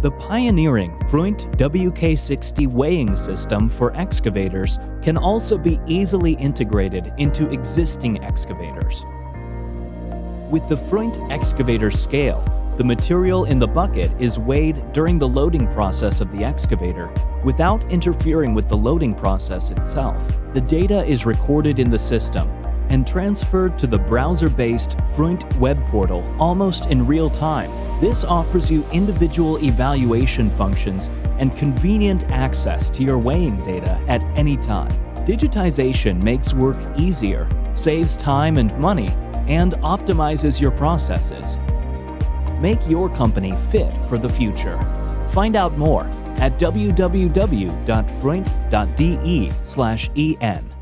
The pioneering Pfreundt WK60 weighing system for excavators can also be easily integrated into existing excavators. With the Pfreundt excavator scale, the material in the bucket is weighed during the loading process of the excavator without interfering with the loading process itself. The data is recorded in the system and transferred to the browser-based Pfreundt web portal almost in real time. This offers you individual evaluation functions and convenient access to your weighing data at any time. Digitization makes work easier, saves time and money, and optimizes your processes. Make your company fit for the future. Find out more at www.pfreundt.de/en.